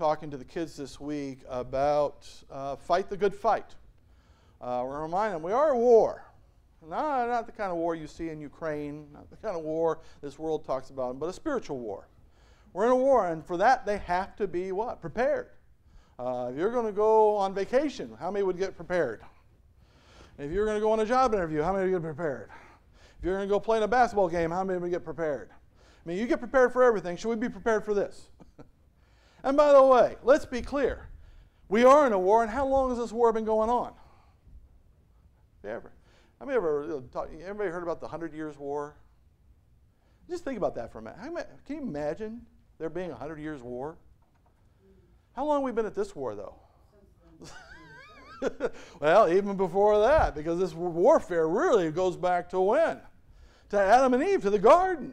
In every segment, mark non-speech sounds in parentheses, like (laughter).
talking to the kids this week about uh, fight the good fight. Uh, we're reminding them we are at war. Not, not the kind of war you see in Ukraine, not the kind of war this world talks about, but a spiritual war. We're in a war, and for that they have to be what? Prepared. Uh, if you're going to go on vacation, how many would get prepared? If you're going to go on a job interview, how many would get prepared? If you're going to go play in a basketball game, how many would get prepared? I mean, you get prepared for everything. Should we be prepared for this? (laughs) and by the way, let's be clear. We are in a war, and how long has this war been going on? Ever? Have you ever uh, anybody heard about the Hundred Years' War? Just think about that for a minute. Can you imagine there being a Hundred Years' War? How long have we been at this war, though? (laughs) well, even before that, because this warfare really goes back to when? To Adam and Eve, to the garden.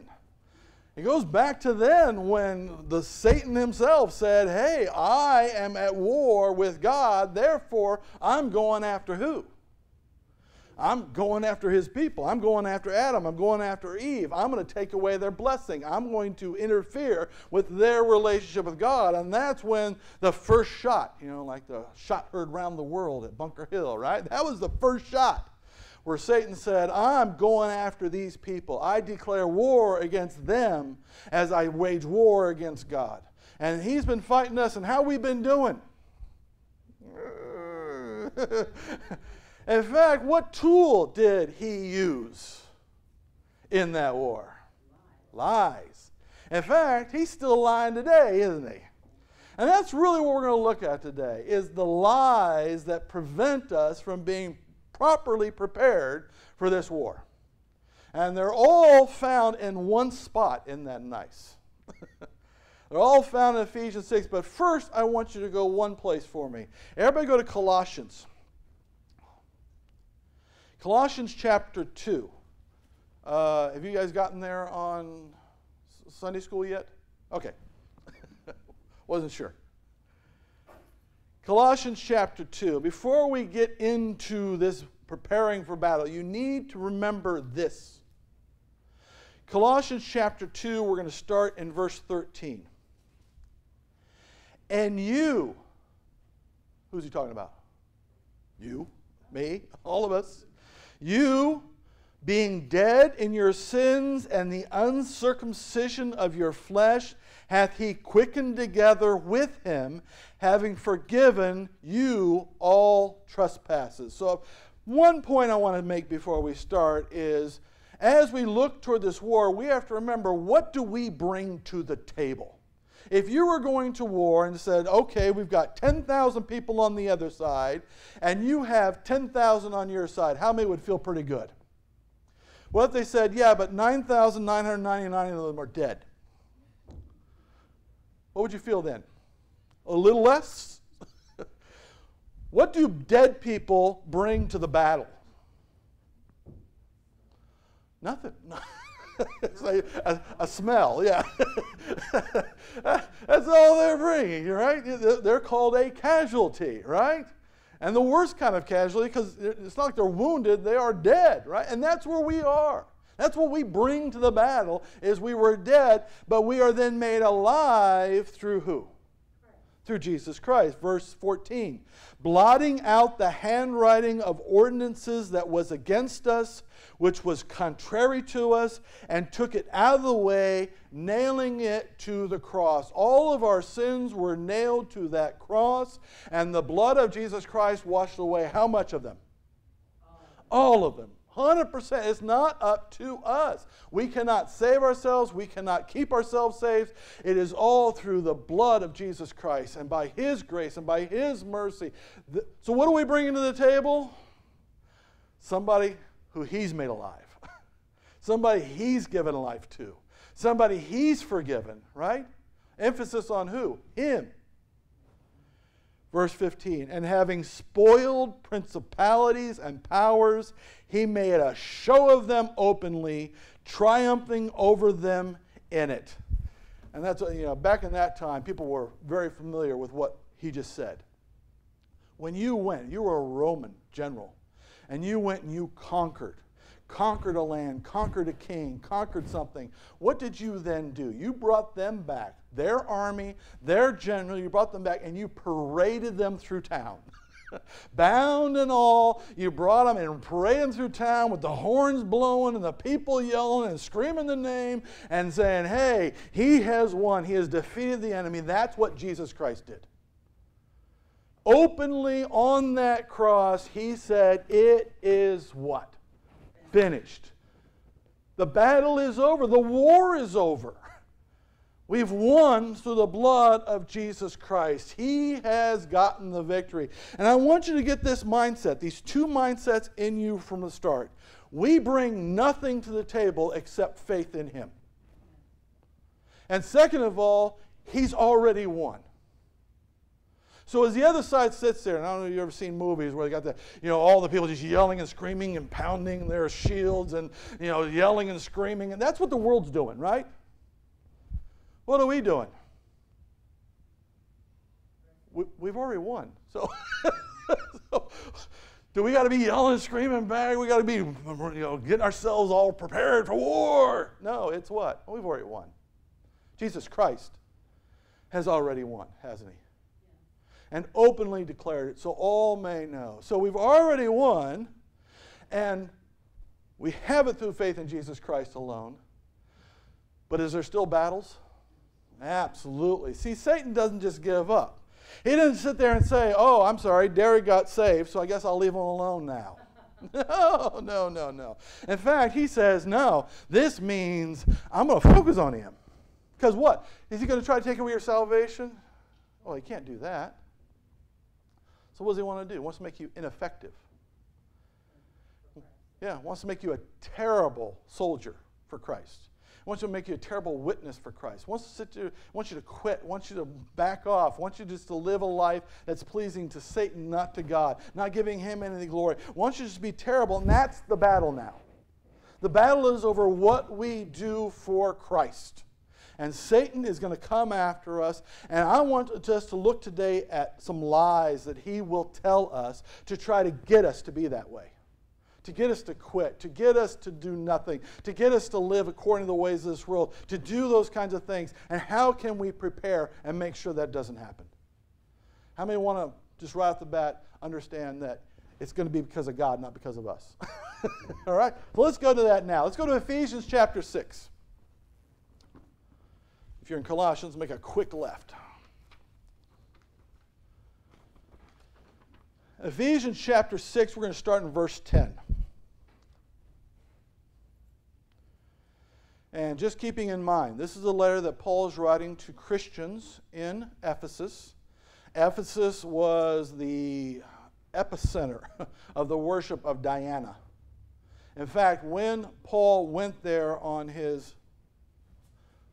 It goes back to then when the Satan himself said, Hey, I am at war with God, therefore I'm going after who? I'm going after his people. I'm going after Adam. I'm going after Eve. I'm going to take away their blessing. I'm going to interfere with their relationship with God. And that's when the first shot, you know, like the shot heard round the world at Bunker Hill, right? That was the first shot where Satan said, I'm going after these people. I declare war against them as I wage war against God. And he's been fighting us, and how we've been doing? (laughs) In fact, what tool did he use in that war? Lies. In fact, he's still lying today, isn't he? And that's really what we're going to look at today is the lies that prevent us from being properly prepared for this war. And they're all found in one spot in that nice. (laughs) they're all found in Ephesians 6, but first I want you to go one place for me. Everybody go to Colossians. Colossians chapter 2. Uh, have you guys gotten there on Sunday school yet? Okay. (laughs) Wasn't sure. Colossians chapter 2. Before we get into this preparing for battle, you need to remember this. Colossians chapter 2, we're going to start in verse 13. And you, who's he talking about? You, me, all of us. You, being dead in your sins and the uncircumcision of your flesh, hath he quickened together with him, having forgiven you all trespasses. So, one point I want to make before we start is as we look toward this war, we have to remember what do we bring to the table? If you were going to war and said, okay, we've got 10,000 people on the other side, and you have 10,000 on your side, how many would feel pretty good? What if they said, yeah, but 9,999 of them are dead? What would you feel then? A little less? What do dead people bring to the battle? Nothing. (laughs) like a, a, smell, yeah. (laughs) That's all they're bringing, right? They're called a casualty, right? And the worst kind of casualty, because it's not like they're wounded, they are dead, right? And that's where we are. That's what we bring to the battle is we were dead, but we are then made alive through who? Through Jesus Christ. Verse 14. Blotting out the handwriting of ordinances that was against us which was contrary to us, and took it out of the way, nailing it to the cross. All of our sins were nailed to that cross, and the blood of Jesus Christ washed away how much of them? All of them. 100%. It's not up to us. We cannot save ourselves. We cannot keep ourselves saved. It is all through the blood of Jesus Christ and by His grace and by His mercy. So, what are we bringing to the table? Somebody who he's made alive, (laughs) somebody he's given life to, somebody he's forgiven, right? Emphasis on who? Him. Verse 15, and having spoiled principalities and powers, he made a show of them openly, triumphing over them in it. And that's, what, you know, back in that time, people were very familiar with what he just said. When you went, you were a Roman general and you went and you conquered. Conquered a land, conquered a king, conquered something, what did you then do? You brought them back, their army, their general, you brought them back and you paraded them through town. (laughs) Bound and all, you brought them and paraded them through town with the horns blowing and the people yelling and screaming the name and saying, Hey, he has won. He has defeated the enemy. That's what Jesus Christ did. Openly on that cross, he said, It is what? Finished. The battle is over. The war is over. We've won through the blood of Jesus Christ. He has gotten the victory. And I want you to get this mindset, these two mindsets in you from the start. We bring nothing to the table except faith in Him. And second of all, He's already won. So as the other side sits there, and I don't know if you've ever seen movies where they got the, you know, all the people just yelling and screaming and pounding their shields and, you know, yelling and screaming, and that's what the world's doing, right? What are we doing? We, have already won. So, (laughs) so do we got to be yelling and screaming back? We got to be, you know, getting ourselves all prepared for war. No, it's what? We've already won. Jesus Christ has already won, hasn't he? And openly declared it so all may know. So we've already won, and we have it through faith in Jesus Christ alone. But is there still battles? Absolutely. See, Satan doesn't just give up. He doesn't sit there and say, Oh, I'm sorry, Derek got saved, so I guess I'll leave him alone now. (laughs) no, no, no, no. In fact, he says, No, this means I'm going to focus on him. Because what? Is he going to try to take away your salvation? Well, he can't do that. So, what does he want to do? He wants to make you ineffective. Yeah, wants to make you a terrible soldier for Christ wants to make you a terrible witness for Christ. Wants to sit there, wants you to quit, wants you to back off, wants you just to live a life that's pleasing to Satan, not to God, not giving him any glory. Wants you to be terrible, and that's the battle now. The battle is over what we do for Christ. And Satan is going to come after us. And I want us to look today at some lies that he will tell us to try to get us to be that way to get us to quit, to get us to do nothing, to get us to live according to the ways of this world, to do those kinds of things. And how can we prepare and make sure that doesn't happen? How many want to just right off the bat understand that it's going to be because of God, not because of us? (laughs) All right? So let's go to that now. Let's go to Ephesians chapter 6. If you're in Colossians, make a quick left. Ephesians chapter 6, we're going to start in verse 10. And just keeping in mind, this is a letter that Paul is writing to Christians in Ephesus. Ephesus was the epicenter (laughs) of the worship of Diana. In fact, when Paul went there on his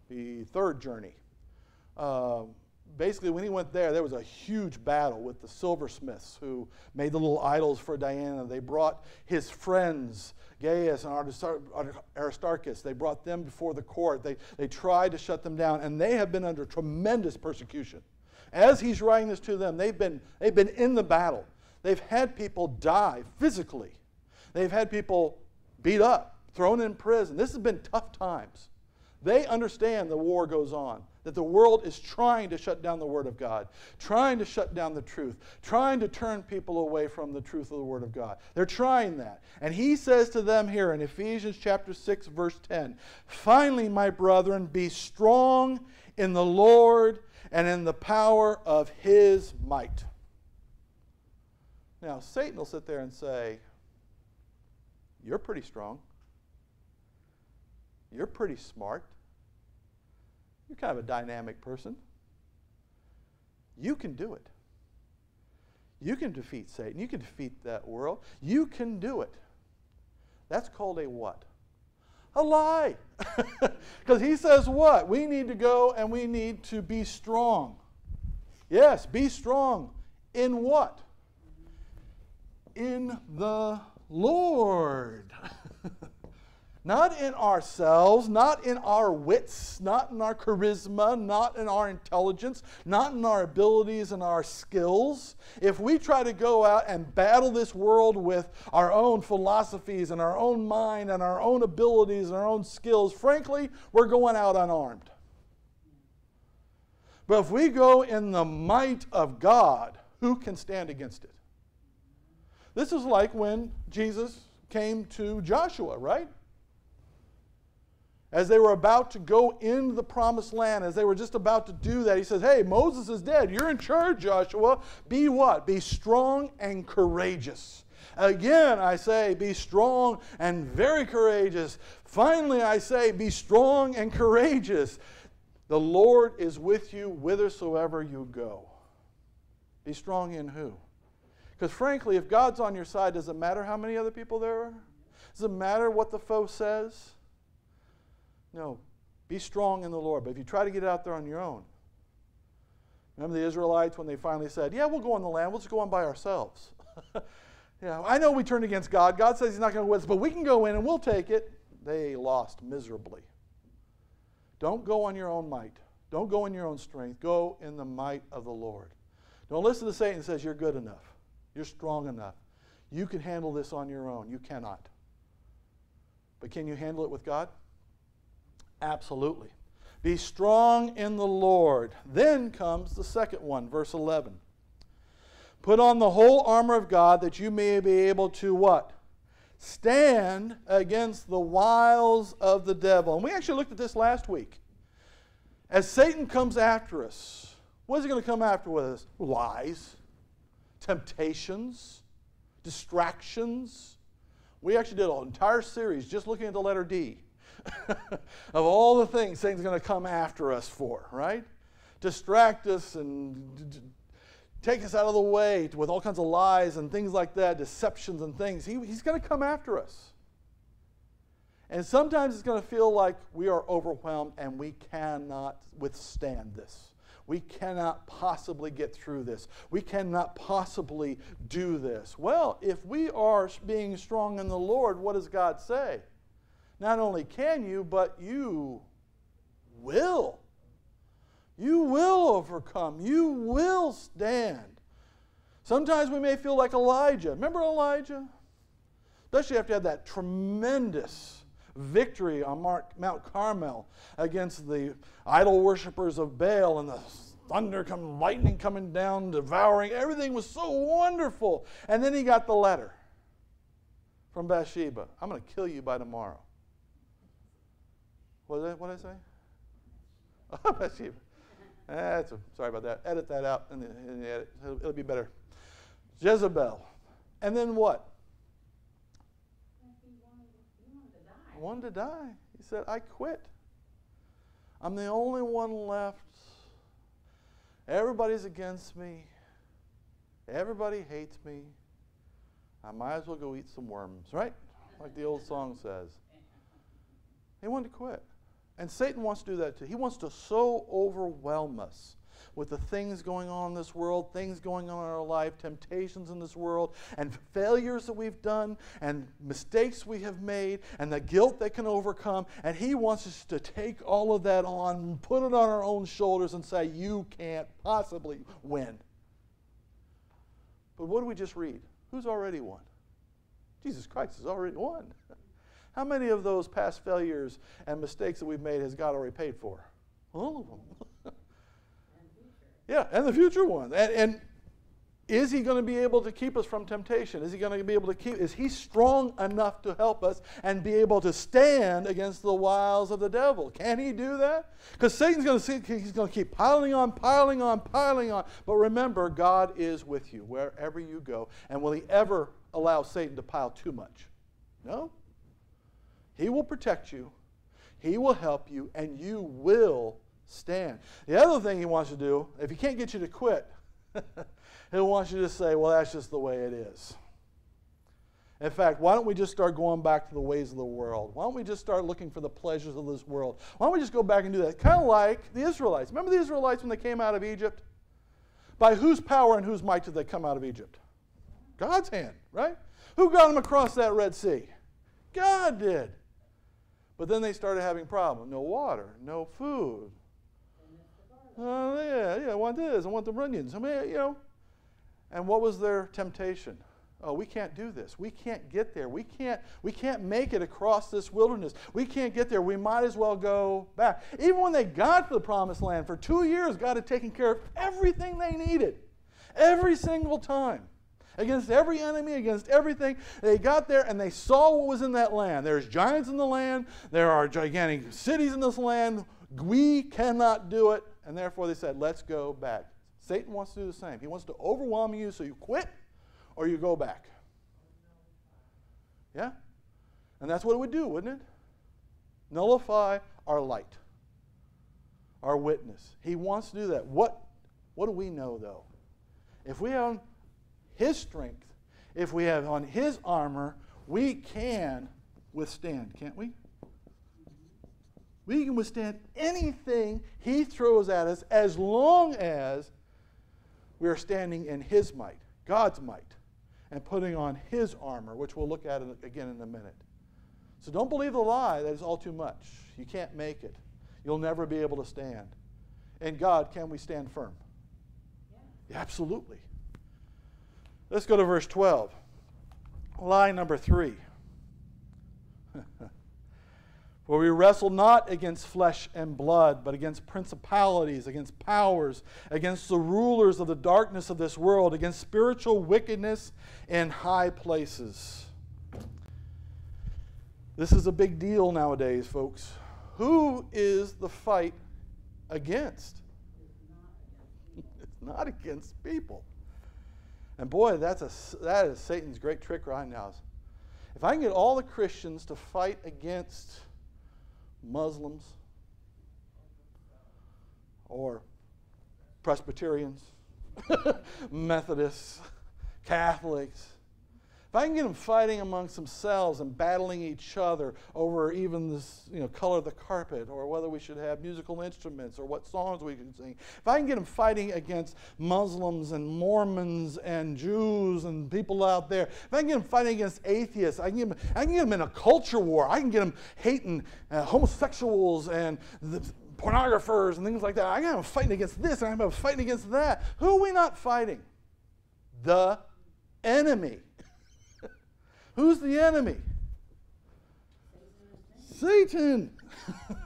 the third journey, uh, basically, when he went there, there was a huge battle with the silversmiths who made the little idols for Diana. They brought his friends Gaius and Aristarchus. They brought them before the court. They, they tried to shut them down, and they have been under tremendous persecution. As he's writing this to them, they've been, they've been in the battle. They've had people die physically, they've had people beat up, thrown in prison. This has been tough times. They understand the war goes on that the world is trying to shut down the Word of God, trying to shut down the truth, trying to turn people away from the truth of the Word of God. They're trying that. And he says to them here in Ephesians chapter 6, verse 10 Finally, my brethren, be strong in the Lord and in the power of his might. Now, Satan will sit there and say, You're pretty strong. You're pretty smart. You're kind of a dynamic person. You can do it. You can defeat Satan. You can defeat that world. You can do it. That's called a what? A lie. (laughs) Because he says what? We need to go and we need to be strong. Yes, be strong. In what? In the Lord. (laughs) Not in ourselves, not in our wits, not in our charisma, not in our intelligence, not in our abilities and our skills. If we try to go out and battle this world with our own philosophies and our own mind and our own abilities and our own skills, frankly, we're going out unarmed. But if we go in the might of God, who can stand against it? This is like when Jesus came to Joshua, right? As they were about to go into the promised land, as they were just about to do that, he says, Hey, Moses is dead. You're in charge, Joshua. Be what? Be strong and courageous. Again, I say, be strong and very courageous. Finally, I say, be strong and courageous. The Lord is with you whithersoever you go. Be strong in who? Because frankly, if God's on your side, does it matter how many other people there are? Does it matter what the foe says? No. Be strong in the Lord. But if you try to get out there on your own, remember the Israelites when they finally said, Yeah, we'll go in the land, we'll just go on by ourselves. (laughs) yeah, I know we turned against God. God says He's not going to with us, but we can go in and we'll take it. They lost miserably. Don't go on your own might. Don't go in your own strength. Go in the might of the Lord. Don't listen to Satan says you're good enough. You're strong enough. You can handle this on your own. You cannot. But can you handle it with God? Absolutely. Be strong in the Lord. Then comes the second one, verse 11. Put on the whole armor of God that you may be able to what? Stand against the wiles of the devil. And we actually looked at this last week. As Satan comes after us, what is he going to come after with us? Lies, temptations, distractions. We actually did an entire series just looking at the letter D (laughs) of all the things Satan's going to come after us for, right? Distract us and take us out of the way with all kinds of lies and things like that, deceptions and things. He, he's going to come after us. And sometimes it's going to feel like we are overwhelmed and we cannot withstand this. We cannot possibly get through this. We cannot possibly do this. Well, if we are being strong in the Lord, what does God say? Not only can you, but you will. You will overcome. You will stand. Sometimes we may feel like Elijah. Remember Elijah? Especially after he had that tremendous victory on Mount Carmel against the idol worshippers of Baal and the thunder coming, lightning coming down, devouring. Everything was so wonderful. And then he got the letter from Bathsheba I'm going to kill you by tomorrow. What did I, what did I say? (laughs) Oh, Bathsheba. That's a, sorry about that. Edit that out in the, in the edit. It'll, it'll be better. Jezebel. And then what? I wanted to die. He said, I quit. I'm the only one left. Everybody's against me. Everybody hates me. I might as well go eat some worms, right? Like the old song says. He wanted to quit. And Satan wants to do that too. He wants to so overwhelm us with the things going on in this world, things going on in our life, temptations in this world, and failures that we've done, and mistakes we have made, and the guilt that can overcome. And He wants us to take all of that on, put it on our own shoulders, and say, You can't possibly win. But what do we just read? Who's already won? Jesus Christ has already won. (laughs) How many of those past failures and mistakes that we've made has God already paid for? All of them. yeah, and the future ones. And, and is he going to be able to keep us from temptation? Is he going to be able to keep, is he strong enough to help us and be able to stand against the wiles of the devil? Can he do that? Because Satan's going to see, he's going to keep piling on, piling on, piling on. But remember, God is with you wherever you go. And will he ever allow Satan to pile too much? No. He will protect you, He will help you, and you will stand. The other thing He wants to do, if He can't get you to quit, (laughs) He wants you to say, well, that's just the way it is. In fact, why don't we just start going back to the ways of the world? Why don't we just start looking for the pleasures of this world? Why don't we just go back and do that? Kind of like the Israelites. Remember the Israelites when they came out of Egypt? By whose power and whose might did they come out of Egypt? God's hand, right? Who got them across that Red Sea? God did. But then they started having problems. No water, no food. Oh, yeah, yeah, I want this, I want the onions. I mean, you know. And what was their temptation? Oh, we can't do this. We can't get there. We can't, we can't make it across this wilderness. We can't get there. We might as well go back. Even when they got to the promised land, for two years, God had taken care of everything they needed. Every single time. Against every enemy, against everything. They got there and they saw what was in that land. There's giants in the land. There are gigantic cities in this land. We cannot do it. And therefore they said, let's go back. Satan wants to do the same. He wants to overwhelm you so you quit or you go back. Yeah? And that's what it would do, wouldn't it? Nullify our light, our witness. He wants to do that. What, what do we know, though? If we have His strength, if we have on His armor, we can withstand, can't we? We can withstand anything He throws at us as long as we are standing in His might, God's might, and putting on His armor, which we'll look at again in a minute. So don't believe the lie that it's all too much. You can't make it. You'll never be able to stand. In God, can we stand firm? Yeah. Absolutely. Let's go to verse 12. Lie number three. (laughs) For we wrestle not against flesh and blood, but against principalities, against powers, against the rulers of the darkness of this world, against spiritual wickedness in high places. This is a big deal nowadays, folks. Who is the fight against? (laughs) It's not against people. And boy, that's a, that is Satan's great trick right now. If I can get all the Christians to fight against Muslims or Presbyterians, (laughs) Methodists, Catholics, if I can get them fighting amongst themselves and battling each other over even this, you know, color of the carpet or whether we should have musical instruments or what songs we can sing, if I can get them fighting against Muslims and Mormons and Jews and people out there, if I can get them fighting against atheists, I can get them, I can get them in a culture war. I can get them hating uh, homosexuals and the, pornographers and things like that. I got them fighting against this and I got them fighting against that. Who are we not fighting? The enemy. Who's the enemy? Satan.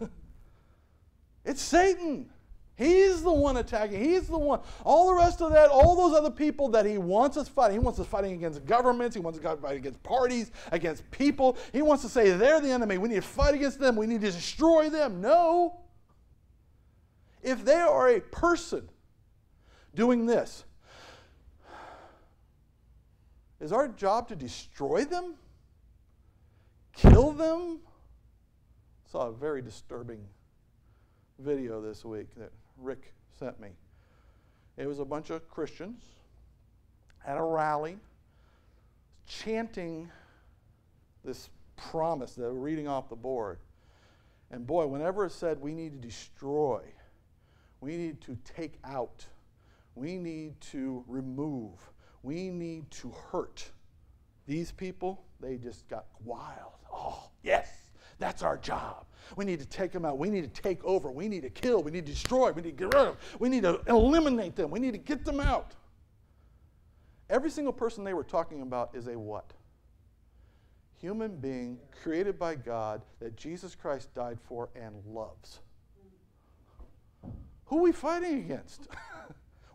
(laughs) it's Satan. He's the one attacking. He's the one. All the rest of that, all those other people that he wants us fighting. He wants us fighting against governments. He wants us fighting against parties, against people. He wants to say they're the enemy. We need to fight against them. We need to destroy them. No. If they are a person doing this, is our job to destroy them? Kill them? Saw a very disturbing video this week that Rick sent me. It was a bunch of Christians at a rally chanting this promise that were reading off the board. And boy, whenever it said we need to destroy, we need to take out, we need to remove, we need to hurt. These people, they just got wild. Oh, yes, that's our job. We need to take them out. We need to take over. We need to kill. We need to destroy. We need to get rid of them. We need to eliminate them. We need to get them out. Every single person they were talking about is a what? Human being created by God that Jesus Christ died for and loves. Who are we fighting against? (laughs)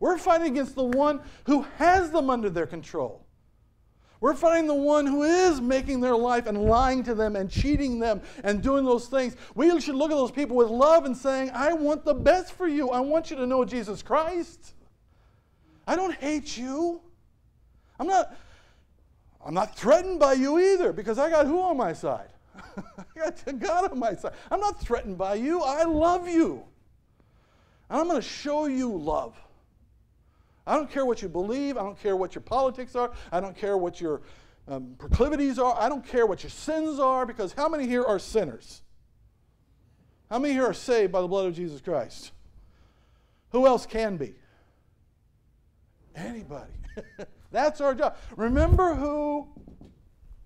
We're fighting against the one who has them under their control. We're fighting the one who is making their life and lying to them and cheating them and doing those things. We should look at those people with love and saying, I want the best for you. I want you to know Jesus Christ. I don't hate you. I'm not, I'm not threatened by you either because I got who on my side? (laughs) I got God on my side. I'm not threatened by you. I love you. And I'm going to show you love. I don't care what you believe. I don't care what your politics are. I don't care what your um, proclivities are. I don't care what your sins are because how many here are sinners? How many here are saved by the blood of Jesus Christ? Who else can be? Anybody. (laughs) That's our job. Remember who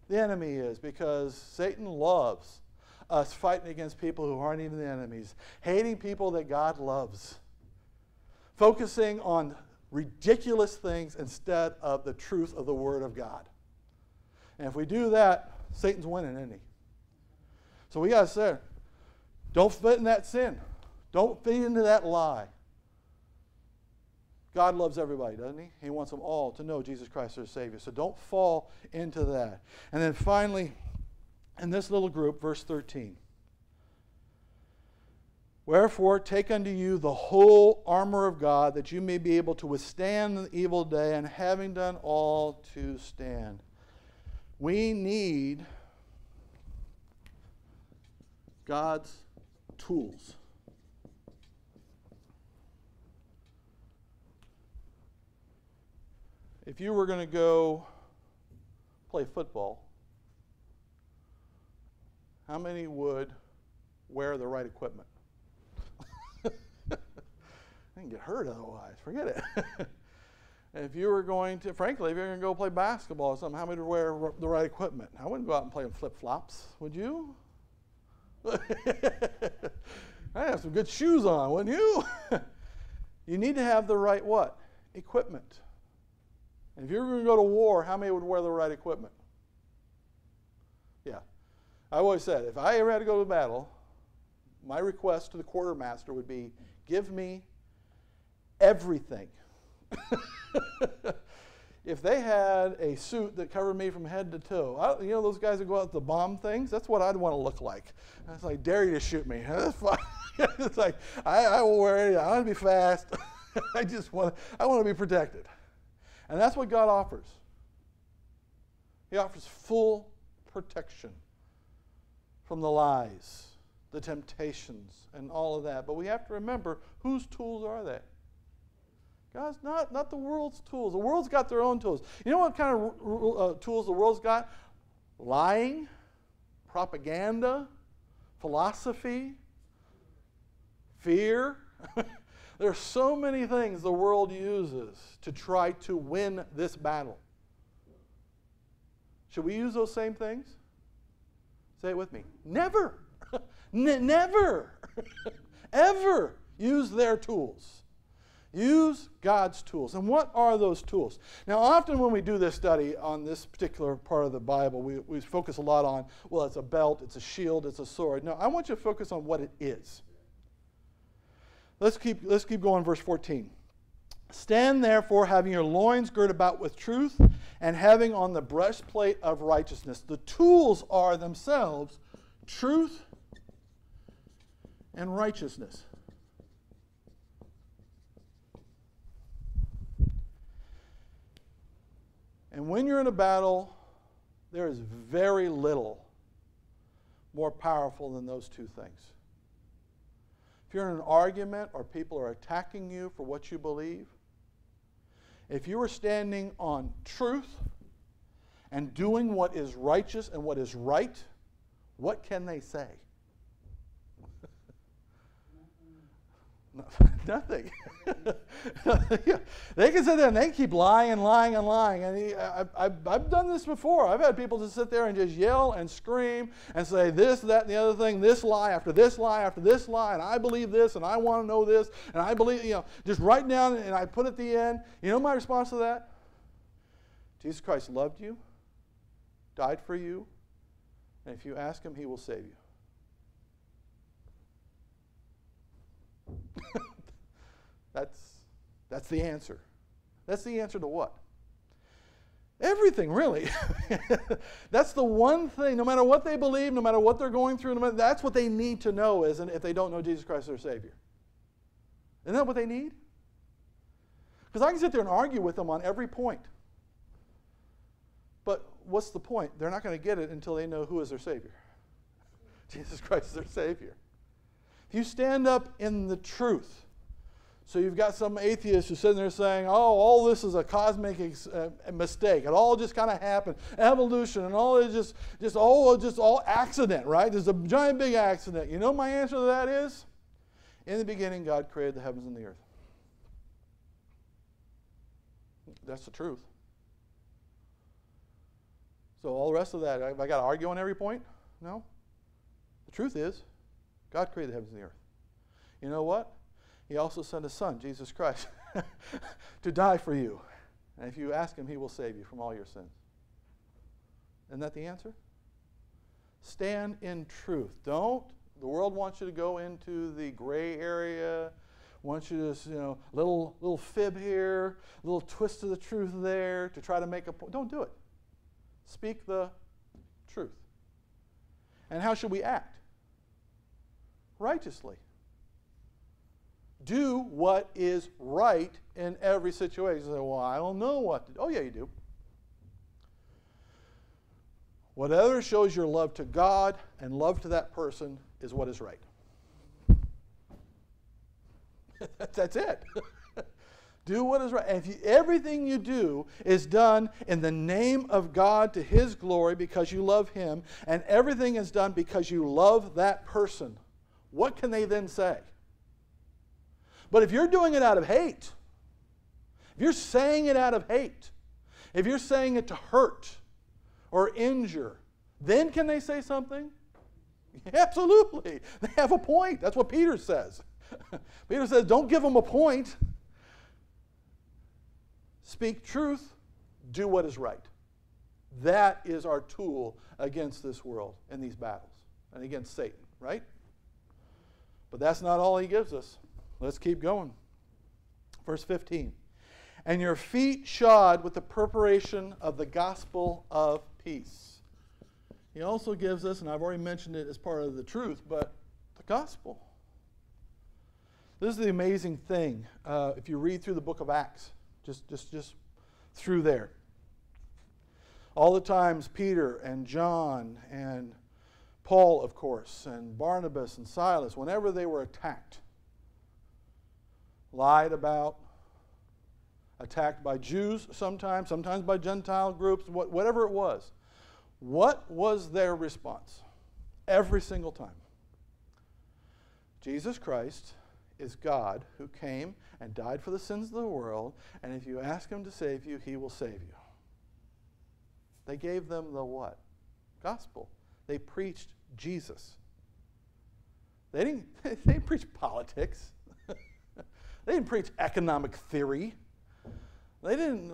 the enemy is because Satan loves us fighting against people who aren't even the enemies, hating people that God loves, focusing on ridiculous things instead of the truth of the Word of God. And if we do that, Satan's winning, isn't he? So we got to say, don't fit in that sin. Don't feed into that lie. God loves everybody, doesn't he? He wants them all to know Jesus Christ as Savior. So don't fall into that. And then finally, in this little group, verse 13. Wherefore, take unto you the whole armor of God, that you may be able to withstand the evil day, and having done all, to stand. We need God's tools. If you were going to go play football, how many would wear the right equipment? I can get hurt otherwise. Forget it. (laughs) if you were going to, frankly, if you're going to go play basketball or something, how many would wear the right equipment? I wouldn't go out and play in flip flops, would you? (laughs) I'd have some good shoes on, wouldn't you? (laughs) you need to have the right what? Equipment. And if you were going to go to war, how many would wear the right equipment? Yeah. I always said, if I ever had to go to battle, my request to the quartermaster would be give me everything. (laughs) if they had a suit that covered me from head to toe, I, you know those guys that go out to bomb things? That's what I'd want to look like. It's like, dare you to shoot me. (laughs) That's fine. (laughs) it's like, I, I will wear it. I want to be fast. I just want, I want to be protected. And that's what God offers. He offers full protection from the lies, the temptations, and all of that. But we have to remember whose tools are they? God's not, not the world's tools. The world's got their own tools. You know what kind of uh, tools the world's got? Lying, propaganda, philosophy, fear. (laughs) There are so many things the world uses to try to win this battle. Should we use those same things? Say it with me. Never. (laughs) Never. (laughs) Ever use their tools. Use God's tools. And what are those tools? Now, often when we do this study on this particular part of the Bible, we, we focus a lot on, well, it's a belt, it's a shield, it's a sword. No, I want you to focus on what it is. Let's keep, let's keep going, verse 14. Stand therefore, having your loins girt about with truth, and having on the breastplate of righteousness. The tools are themselves truth and righteousness. And when you're in a battle, there is very little more powerful than those two things. If you're in an argument or people are attacking you for what you believe, if you are standing on truth and doing what is righteous and what is right, what can they say? (laughs) Nothing. (laughs) they can sit there and they keep lying and lying and lying. And he, I, have done this before. I've had people just sit there and just yell and scream and say this, that, and the other thing, this lie after this lie after this lie, and I believe this, and I want to know this, and I believe, you know, just write down and I put at the end. You know my response to that? Jesus Christ loved you, died for you, and if you ask him, he will save you. (laughs) that's, that's the answer. That's the answer to what? Everything, really. (laughs) that's the one thing, no matter what they believe, no matter what they're going through, no matter, that's what they need to know is if they don't know Jesus Christ as their Savior. Isn't that what they need? Because I can sit there and argue with them on every point. But what's the point? They're not going to get it until they know who is their Savior. (laughs) Jesus Christ is their Savior. If you stand up in the truth, so you've got some atheist who's sitting there saying, oh, all this is a cosmic uh, mistake. It all just kind of happened. Evolution and all is just, just all, just all accident, right? There's a giant big accident. You know my answer to that is? In the beginning, God created the heavens and the earth. That's the truth. So all the rest of that, have I got to argue on every point? No. The truth is, God created the heavens and the earth. You know what? He also sent his son, Jesus Christ, (laughs) to die for you. And if you ask him, he will save you from all your sins. Isn't that the answer? Stand in truth. Don't. The world wants you to go into the gray area. Wants you to, you know, little little fib here, little twist of the truth there to try to make a point. Don't do it. Speak the truth. And how should we act? Righteously. Do what is right in every situation. You say, well, I don't know what to do. Oh, yeah, you do. Whatever shows your love to God and love to that person is what is right. (laughs) That's it. (laughs) do what is right. And if you, everything you do is done in the name of God to His glory because you love Him, and everything is done because you love that person, what can they then say? But if you're doing it out of hate, if you're saying it out of hate, if you're saying it to hurt or injure, then can they say something? (laughs) Absolutely. They have a point. That's what Peter says. (laughs) Peter says, don't give them a point. Speak truth, do what is right. That is our tool against this world and these battles and against Satan, right? But that's not all he gives us. Let's keep going. Verse 15. And your feet shod with the preparation of the gospel of peace. He also gives us, and I've already mentioned it as part of the truth, but the gospel. This is the amazing thing. Uh, if you read through the book of Acts, just, just, just through there. All the times Peter and John and Paul, of course, and Barnabas and Silas, whenever they were attacked, lied about, attacked by Jews sometimes, sometimes by Gentile groups, whatever it was. What was their response? Every single time. Jesus Christ is God who came and died for the sins of the world, and if you ask him to save you, he will save you. They gave them the what? Gospel. They preached Jesus. They didn't, (laughs) they didn't preach politics. (laughs) They didn't preach economic theory. They didn't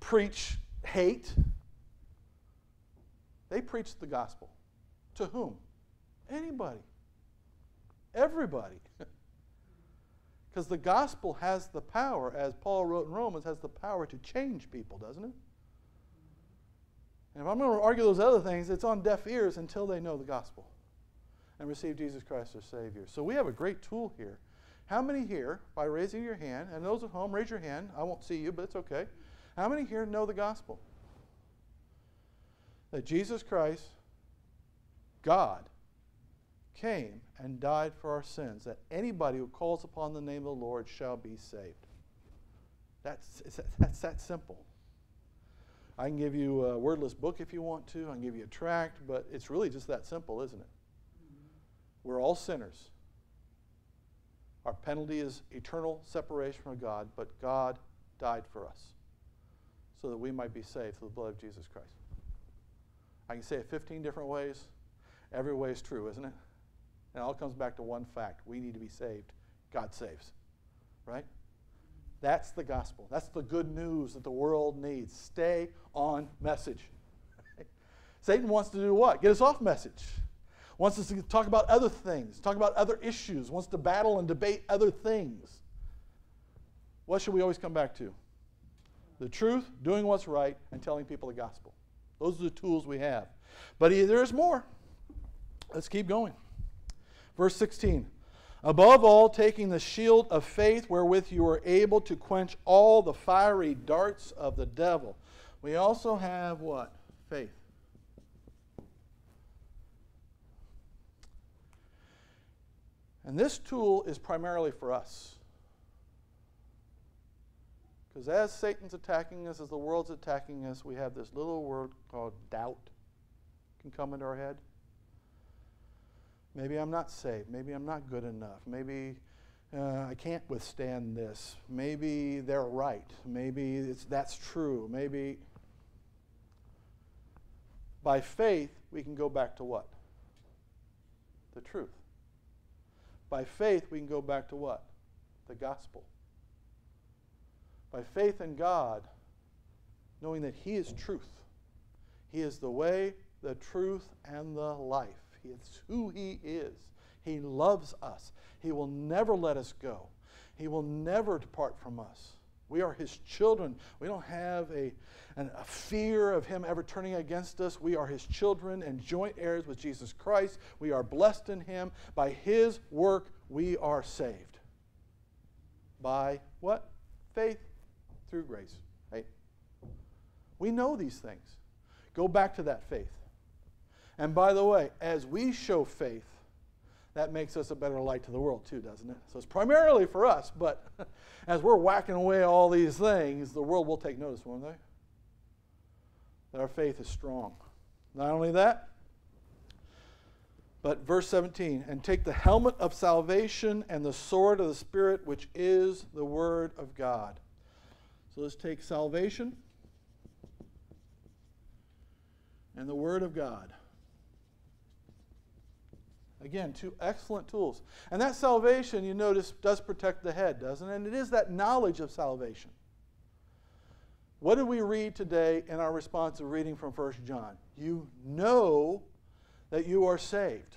preach hate. They preached the gospel. To whom? Anybody. Everybody. (laughs) Because the gospel has the power, as Paul wrote in Romans, has the power to change people, doesn't it? And if I'm going to argue those other things, it's on deaf ears until they know the gospel and receive Jesus Christ as Savior. So we have a great tool here how many here, by raising your hand, and those at home, raise your hand. I won't see you, but it's okay. How many here know the gospel? That Jesus Christ, God, came and died for our sins, that anybody who calls upon the name of the Lord shall be saved. That's, that's that simple. I can give you a wordless book if you want to, I can give you a tract, but it's really just that simple, isn't it? Mm-hmm. We're all sinners. Our penalty is eternal separation from God, but God died for us so that we might be saved through the blood of Jesus Christ. I can say it 15 different ways. Every way is true, isn't it? And it all comes back to one fact we need to be saved. God saves. Right? That's the gospel. That's the good news that the world needs. Stay on message. (laughs) Satan wants to do what? Get us off message wants us to talk about other things, talk about other issues, wants to battle and debate other things. What should we always come back to? The truth, doing what's right, and telling people the gospel. Those are the tools we have. But there is more. Let's keep going. Verse 16. Above all, taking the shield of faith wherewith you are able to quench all the fiery darts of the devil. We also have what? Faith. And this tool is primarily for us. Because as Satan's attacking us, as the world's attacking us, we have this little word called doubt can come into our head. Maybe I'm not saved. Maybe I'm not good enough. Maybe uh, I can't withstand this. Maybe they're right. Maybe it's, that's true. Maybe by faith we can go back to what? The truth. By faith, we can go back to what? The gospel. By faith in God, knowing that He is truth. He is the way, the truth, and the life. Is who He is. He loves us. He will never let us go. He will never depart from us. We are His children. We don't have a, an, a fear of Him ever turning against us. We are His children and joint heirs with Jesus Christ. We are blessed in Him. By His work, we are saved. By what? Faith through grace. Right? We know these things. Go back to that faith. And by the way, as we show faith, that makes us a better light to the world too, doesn't it? So it's primarily for us, but (laughs) as we're whacking away all these things, the world will take notice, won't they? That our faith is strong. Not only that, but verse 17, and take the helmet of salvation and the sword of the Spirit, which is the Word of God. So let's take salvation and the Word of God. Again, two excellent tools. And that salvation, you notice, does protect the head, doesn't it? And it is that knowledge of salvation. What did we read today in our response to reading from 1 John? You know that you are saved.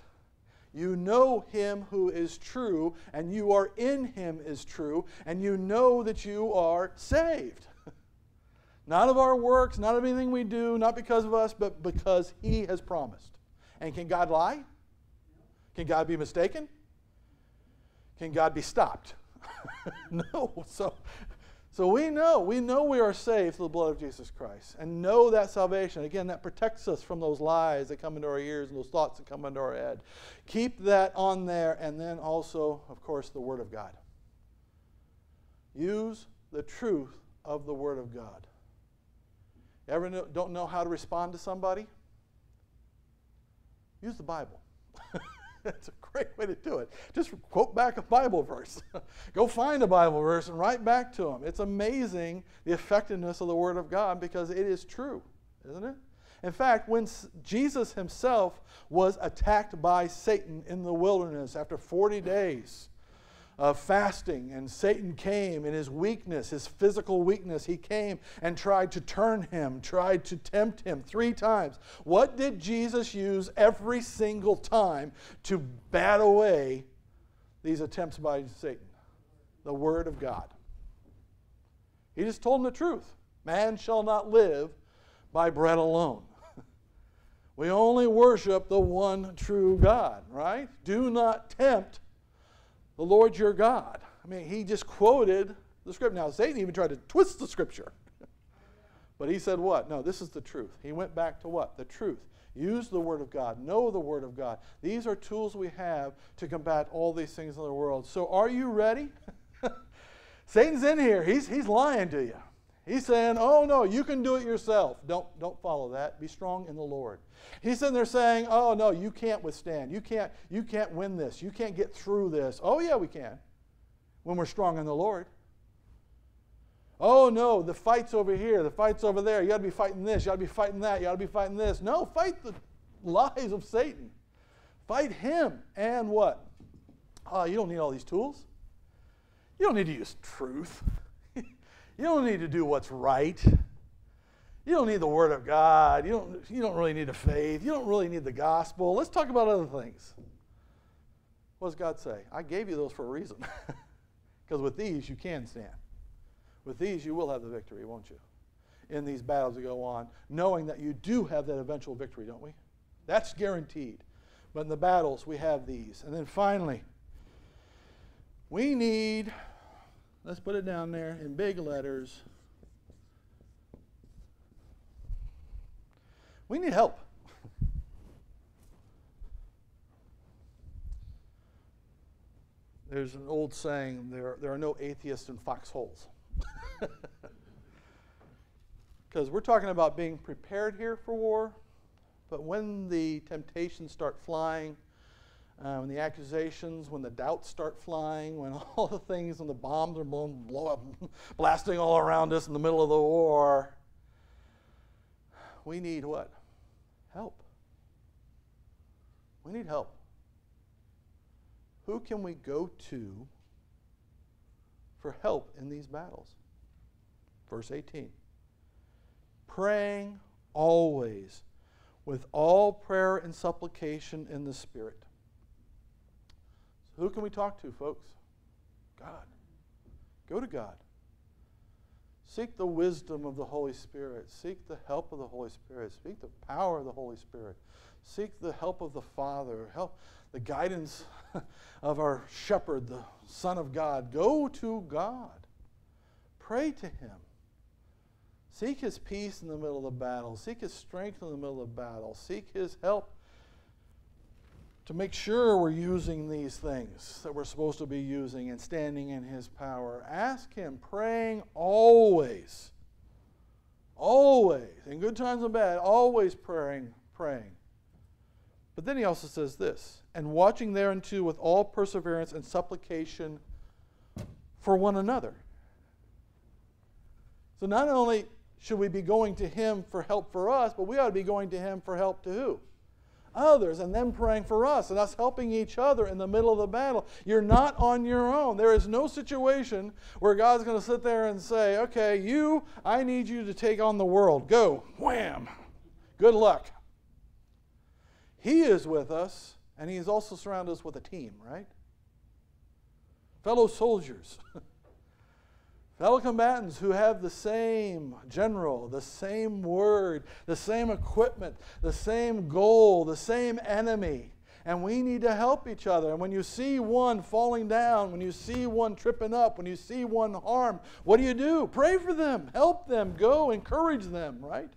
You know him who is true, and you are in him is true, and you know that you are saved. (laughs) not of our works, not of anything we do, not because of us, but because he has promised. And can God lie? Can God be mistaken? Can God be stopped? (laughs) no. So, so we know, we know we are saved through the blood of Jesus Christ and know that salvation. Again, that protects us from those lies that come into our ears and those thoughts that come into our head. Keep that on there and then also, of course, the Word of God. Use the truth of the Word of God. Ever know, don't know how to respond to somebody? Use the Bible. (laughs) (laughs) That's a great way to do it. Just quote back a Bible verse. (laughs) Go find a Bible verse and write back to them. It's amazing the effectiveness of the Word of God because it is true, isn't it? In fact, when Jesus himself was attacked by Satan in the wilderness after 40 days, of fasting, and Satan came in his weakness, his physical weakness. He came and tried to turn him, tried to tempt him three times. What did Jesus use every single time to bat away these attempts by Satan? The Word of God. He just told him the truth man shall not live by bread alone. (laughs) We only worship the one true God, right? Do not tempt the Lord your God. I mean, he just quoted the scripture. Now, Satan even tried to twist the scripture. (laughs) but he said, What? No, this is the truth. He went back to what? The truth. Use the Word of God. Know the Word of God. These are tools we have to combat all these things in the world. So, are you ready? (laughs) Satan's in here. He's, he's lying to you. He's saying, oh no, you can do it yourself. Don't, don't follow that. Be strong in the Lord. He's sitting there saying, oh no, you can't withstand. You can't, you can't win this. You can't get through this. Oh yeah, we can when we're strong in the Lord. Oh no, the fight's over here, the fight's over there. You got to be fighting this, you got to be fighting that, you got to be fighting this. No, fight the lies of Satan. Fight him. And what? Oh, you don't need all these tools. You don't need to use truth. You don't need to do what's right. You don't need the Word of God. You don't, you don't really need the faith. You don't really need the gospel. Let's talk about other things. What does God say? I gave you those for a reason. (laughs) Because with these, you can stand. With these, you will have the victory, won't you? In these battles that go on, knowing that you do have that eventual victory, don't we? That's guaranteed. But in the battles, we have these. And then finally, we need Let's put it down there in big letters. We need help. There's an old saying there, there are no atheists in foxholes. (laughs) Because we're talking about being prepared here for war, but when the temptations start flying, uh, when the accusations, when the doubts start flying, when (laughs) all the things, when the bombs are blown, blow up, (laughs) blasting all around us in the middle of the war, we need what? Help. We need help. who can we go to for help in these battles? Verse 18 praying always with all prayer and supplication in the Spirit. Who can we talk to, folks? God. Go to God. Seek the wisdom of the Holy Spirit. Seek the help of the Holy Spirit. Seek the power of the Holy Spirit. Seek the help of the Father. Help the guidance (laughs) of our shepherd, the Son of God. Go to God. Pray to Him. Seek His peace in the middle of the battle. Seek His strength in the middle of the battle. Seek His help to make sure we're using these things that we're supposed to be using and standing in His power. Ask Him, praying always. Always, in good times and bad, always praying, praying. But then he also says this, and watching thereunto with all perseverance and supplication for one another. So not only should we be going to him for help for us, but we ought to be going to him for help to who? Others, and then praying for us, and us helping each other in the middle of the battle. You're not on your own. There is no situation where God's going to sit there and say, okay, you, I need you to take on the world. Go. Wham. Good luck. He is with us, and He has also surrounded us with a team, right? Fellow soldiers, (laughs) fellow combatants who have the same general, the same word, the same equipment, the same goal, the same enemy. And we need to help each other. And when you see one falling down, when you see one tripping up, when you see one harmed, what do you do? Pray for them, help them, go, encourage them, right?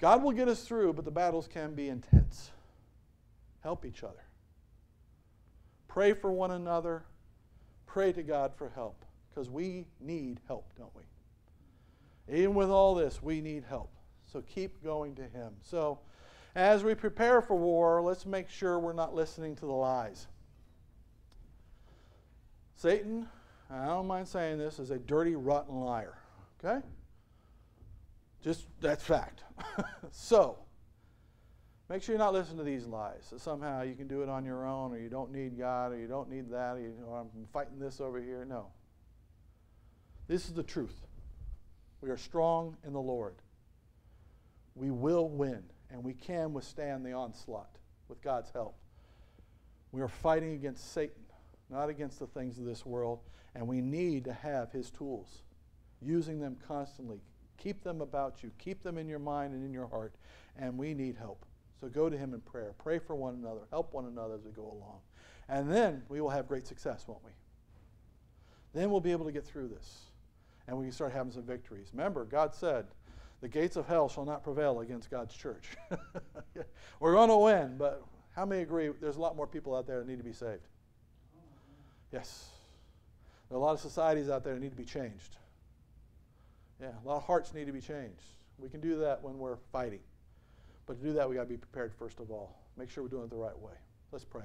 God will get us through, but the battles can be intense. Help each other. Pray for one another. Pray to God for help because we need help, don't we? Even with all this, we need help. So keep going to Him. So, as we prepare for war, let's make sure we're not listening to the lies. Satan, I don't mind saying this, is a dirty, rotten liar. Okay? Just that's fact. (laughs) so, make sure you're not listening to these lies. That somehow you can do it on your own, or you don't need God, or you don't need that, or, you know, I'm fighting this over here. No. This is the truth. We are strong in the Lord. We will win, and we can withstand the onslaught with God's help. We are fighting against Satan, not against the things of this world, and we need to have his tools, using them constantly, Keep them about you. Keep them in your mind and in your heart. And we need help. So go to Him in prayer. Pray for one another. Help one another as we go along. And then we will have great success, won't we? Then we'll be able to get through this. And we can start having some victories. Remember, God said, the gates of hell shall not prevail against God's church. (laughs) We're going to win, but how many agree there's a lot more people out there that need to be saved? Yes. There are a lot of societies out there that need to be changed. Yeah, a lot of hearts need to be changed. We can do that when we're fighting. But to do that, we got to be prepared first of all. Make sure we're doing it the right way. Let's pray.